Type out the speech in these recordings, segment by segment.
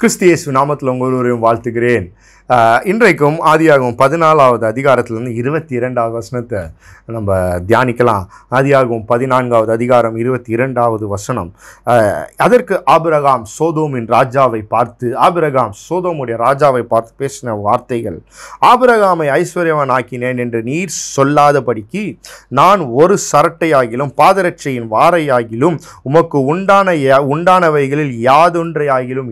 கிறிஸ்தியேசு நாமத்தில் உங்கள் ஒருவரையும் வாழ்த்துகிறேன். இன்றைக்கும் ஆதியாகும் பதினாலாவது அதிகாரத்திலிருந்து இருபத்தி இரண்டாவது வசனத்தை நம்ம தியானிக்கலாம். ஆதியாகும் பதினான்காவது அதிகாரம் இருபத்தி இரண்டாவது வசனம் அதற்கு ஆபிரகாம் சோதோமின் ராஜாவை பார்த்து ஆபிரகாம் சோதோமுடைய ராஜாவை பார்த்து பேசின வார்த்தைகள் ஆபிரகாமை ஐஸ்வர்யவன் ஆக்கினேன் என்று நீர் சொல்லாதபடிக்கு நான் ஒரு சரட்டையாகிலும் பாதரட்சையின் வாரையாகிலும் உமக்கு உண்டான யா- உண்டானவைகளில் யாதொன்றையாகிலும்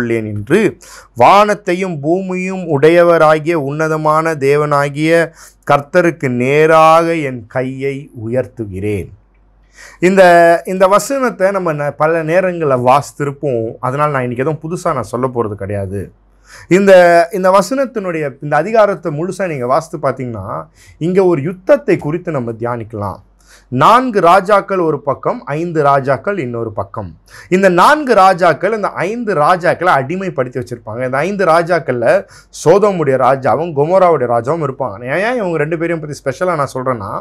கொள்ளேன் என்று. வானத்தையும் பூமியும் உடையவராகிய உன்னதமான தேவனாகிய கர்த்தருக்கு நேராக என் கையை உயர்த்துகிறேன். இந்த இந்த வசனத்தை நம்ம ந- பல நேரங்களில் வாசித்திருப்போம். அதனால் நான் இன்றைக்கி எதுவும் புதுசாக நான் சொல்ல போகிறது கிடையாது. இந்த இந்த வசனத்தினுடைய இந்த அதிகாரத்தை முழுசாக நீங்கள் வாசித்து பார்த்தீங்கன்னா இங்கே ஒரு யுத்தத்தை குறித்து நம்ம தியானிக்கலாம். நான்கு ராஜாக்கள் ஒரு பக்கம் ஐந்து ராஜாக்கள் இன்னொரு பக்கம். இந்த நான்கு ராஜாக்கள் இந்த ஐந்து ராஜாக்களை அடிமைப்படுத்தி வச்சுருப்பாங்க. இந்த ஐந்து ராஜாக்களில் சோதமுடைய ராஜாவும் கொமோராவுடைய ராஜாவும் இருப்பாங்க. ஏன் இவங்க ரெண்டு பேரையும் பற்றி ஸ்பெஷலாக நான் சொல்கிறேன்னா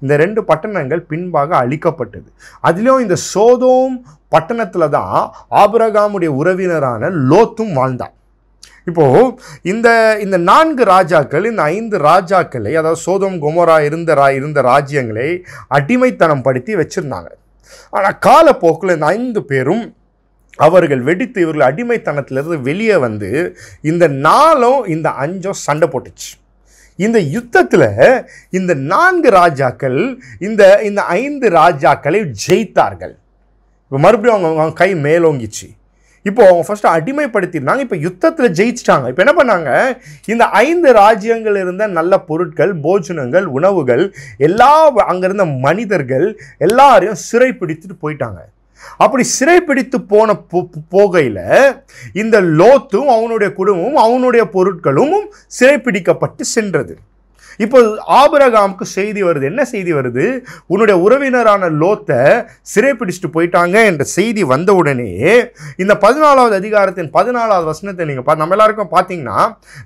இந்த ரெண்டு பட்டணங்கள் பின்பாக அழிக்கப்பட்டது. அதுலேயும் இந்த சோதோம் பட்டணத்தில் தான் ஆபிரகாமுடைய உறவினரான லோத்தும் வாழ்ந்தார் இப்போது இந்த இந்த நான்கு ராஜாக்கள் இந்த ஐந்து ராஜாக்களை அதாவது சோதம் குமரா இருந்த ரா இருந்த ராஜ்யங்களை அடிமைத்தனம் படுத்தி வச்சுருந்தாங்க. ஆனால் காலப்போக்கில் இந்த ஐந்து பேரும் அவர்கள் வெடித்து இவர்கள் அடிமைத்தனத்திலிருந்து வெளியே வந்து இந்த நாளும் இந்த அஞ்சும் சண்டை போட்டுச்சு. இந்த யுத்தத்தில் இந்த நான்கு ராஜாக்கள் இந்த இந்த ஐந்து ராஜாக்களை ஜெயித்தார்கள். இப்போ மறுபடியும் அவங்க அவங்க கை மேலோங்கிச்சு. இப்போ அவங்க ஃபஸ்ட்டு அடிமைப்படுத்தியிருந்தாங்க இப்போ யுத்தத்தில் ஜெயிச்சிட்டாங்க. இப்போ என்ன பண்ணாங்க? இந்த ஐந்து ராஜ்யங்கள் இருந்த நல்ல பொருட்கள் போஜனங்கள் உணவுகள் எல்லா அங்கே இருந்த மனிதர்கள் எல்லாரையும் சிறைப்பிடித்துட்டு போயிட்டாங்க. அப்படி சிறைப்பிடித்து போன போகையில் இந்த லோத்தும் அவனுடைய குடும்பமும் அவனுடைய பொருட்களும் சிறைப்பிடிக்கப்பட்டு சென்றது. இப்போ ஆபரகாமுக்கு செய்தி வருது. என்ன செய்தி வருது? உன்னுடைய உறவினரான லோத்தை சிறைப்பிடிச்சிட்டு போயிட்டாங்க என்ற செய்தி வந்த உடனே இந்த பதினாலாவது அதிகாரத்தின் பதினாலாவது வசனத்தை நீங்கள் பா நம்ம எல்லாருக்கும் பார்த்தீங்கன்னா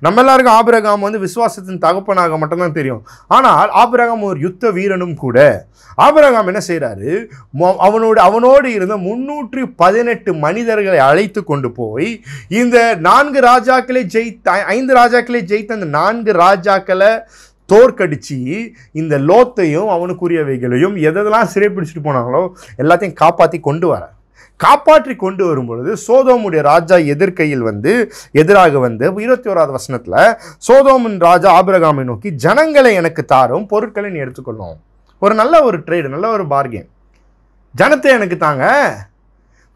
நம்ம எல்லாருக்கும் ஆபிரகாம் வந்து விசுவாசத்தின் தகப்பனாக மட்டும்தான் தெரியும். ஆனால் ஆபிரகாம் ஒரு யுத்த வீரனும் கூட. ஆபிரகாம் என்ன செய்கிறாரு அவனோடு அவனோடு இருந்த முன்னூற்றி பதினெட்டு மனிதர்களை அழைத்து கொண்டு போய் இந்த நான்கு ராஜாக்களை ஜெயித்த ஐந்து ராஜாக்களை ஜெயித்த அந்த நான்கு ராஜாக்களை தோற்கடிச்சு இந்த லோத்தையும் அவனுக்குரியவைகளையும் எதெல்லாம் சிறைப்பிடிச்சிட்டு போனாங்களோ எல்லாத்தையும் காப்பாற்றி கொண்டு வர. காப்பாற்றி கொண்டு வரும்பொழுது சோதோமுடைய ராஜா எதிர்க்கையில் வந்து எதிராக வந்து இருபத்தி ஓராவது வசனத்தில் சோதோமின் ராஜா ஆபிரகாமை நோக்கி ஜனங்களை எனக்கு தாரும் பொருட்களை நீ எடுத்துக்கொள்ளும். ஒரு நல்ல ஒரு ட்ரேடு நல்ல ஒரு பார்கென் ஜனத்தை எனக்கு தாங்க.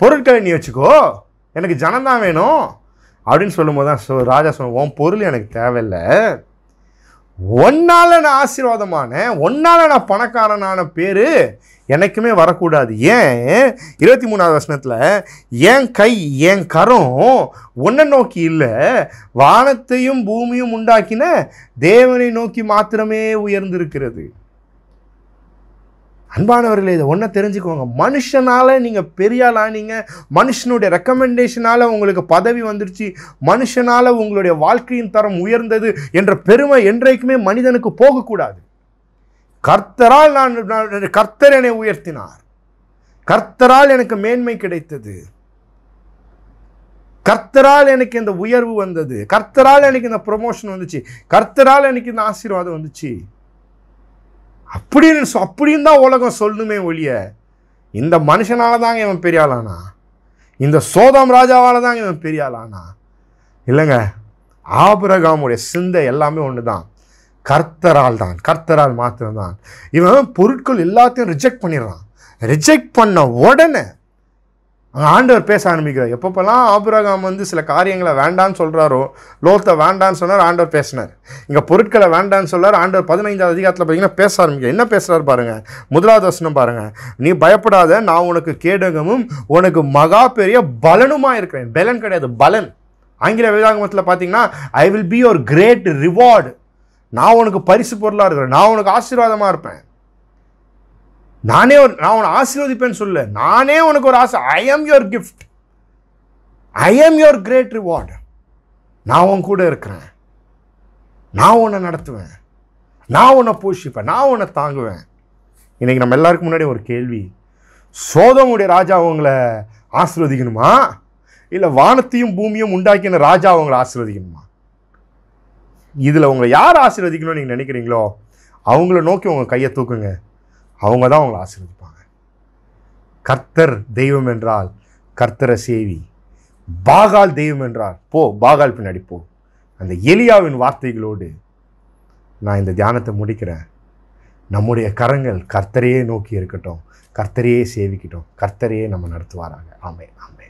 பொருட்களை நீ வச்சுக்கோ. எனக்கு ஜனம் தான் வேணும். அப்படின்னு சொல்லும்போது தான் ராஜா சொன்ன உன் பொருள் எனக்கு தேவையில்லை. ஒன்னால் நான் ஆசீர்வாதமான ஒன்னால நான் பணக்காரனான பேர் எனக்குமே வரக்கூடாது. ஏன்? இருபத்தி மூணாவது வசனத்தில் என் கை என் கரம் ஒன்றை நோக்கி இல்லை வானத்தையும் பூமியும் உண்டாக்கின தேவனை நோக்கி மாத்திரமே உயர்ந்திருக்கிறது. அன்பானவர்களே இதை ஒன்றை தெரிஞ்சுக்கோங்க. மனுஷனால் நீங்கள் பெரிய ஆளானீங்க மனுஷனுடைய ரெக்கமெண்டேஷனால் உங்களுக்கு பதவி வந்துருச்சு. மனுஷனால் உங்களுடைய வாழ்க்கையின் தரம் உயர்ந்தது என்ற பெருமை என்றைக்குமே மனிதனுக்கு போகக்கூடாது. கர்த்தரால் நான் நான் கர்த்தர் என்னை உயர்த்தினார். கர்த்தரால் எனக்கு மேன்மை கிடைத்தது. கர்த்தரால் எனக்கு இந்த உயர்வு வந்தது. கர்த்தரால் எனக்கு இந்த ப்ரொமோஷன் வந்துச்சு. கர்த்தரால் எனக்கு இந்த ஆசீர்வாதம் வந்துச்சு. அப்படின்னு சொ- அப்படின்னு தான் உலகம் சொல்லணுமே ஒழிய இந்த மனுஷனால் தாங்க இவன் பெரிய ஆளானா? இந்த சோதம் ராஜாவால் தாங்க இவன் பெரிய ஆளானா? இல்லைங்க ஆபிரகாமுடைய சிந்தை எல்லாமே ஒன்று தான் கர்த்தரால் தான் கர்த்தரால் மாத்திரம்தான். இவன் பொருட்கள் எல்லாத்தையும் ரிஜெக்ட் பண்ணிடுறான். ரிஜெக்ட் பண்ண உடனே ஆண்டவர் பேச ஆரம்பிக்கிறார். எப்பப்பெல்லாம் ஆபிரகாம் வந்து சில காரியங்களை வேண்டான்னு சொல்கிறாரோ லோத்தை வேண்டான்னு சொன்னார் ஆண்டவர் பேசினார். இங்கே பொருட்களை வேண்டான்னு சொல்கிறார் ஆண்டவர் பதினைஞ்சாவது அதிகாரத்தில் பார்த்தீங்கன்னா பேச ஆரம்பிக்க என்ன பேசுகிறார் பாருங்கள் முதலாவது வசனம் பாருங்கள் நீ பயப்படாத நான் உனக்கு கேடகமும் உனக்கு மகா பெரிய பலனுமா இருக்கிறேன். பலன் கிடையாது பலன். ஆங்கில வேதாங்கமத்தில் பார்த்தீங்கன்னா I will be your great reward நான் உனக்கு பரிசு பொருளாக இருக்கிறேன். நான் உனக்கு ஆசீர்வாதமாக இருப்பேன். நானே ஒரு நான் உன்னை ஆசீர்வதிப்பேன்னு சொல்ல நானே உனக்கு ஒரு ஆசை. ஐ am your gift I am your great reward நான் உன் கூட இருக்கிறேன். நான் உன்னை நடத்துவேன். நான் உன்னை போஷிப்பேன். நான் உன்னை தாங்குவேன். இன்றைக்கி நம்ம எல்லாருக்கும் முன்னாடி ஒரு கேள்வி. சோதமுடைய ராஜா உங்களை ஆசீர்வதிக்கணுமா? இல்லை வானத்தையும் பூமியும் உண்டாக்கின ராஜா அவங்களை ஆசீர்வதிக்கணுமா? இதில் உங்களை யார் ஆசீர்வதிக்கணும்னு நீங்கள் நினைக்கிறீங்களோ அவங்கள நோக்கி உங்கள் கையை தூக்குங்க. அவங்க தான் உங்களை ஆசீர்வதிப்பாங்க. கர்த்தர் தெய்வம் என்றால் கர்த்தரை சேவி. பாகால் தெய்வம் என்றால் போ பாகால் பின்னாடி போ. அந்த எலியாவின் வார்த்தைகளோடு நான் இந்த தியானத்தை முடிக்கிறேன். நம்முடைய கரங்கள் கர்த்தரையே நோக்கி இருக்கட்டும். கர்த்தரையே சேவிக்கட்டும். கர்த்தரையே நம்ம நடத்துவாராங்க ஆமே ஆமே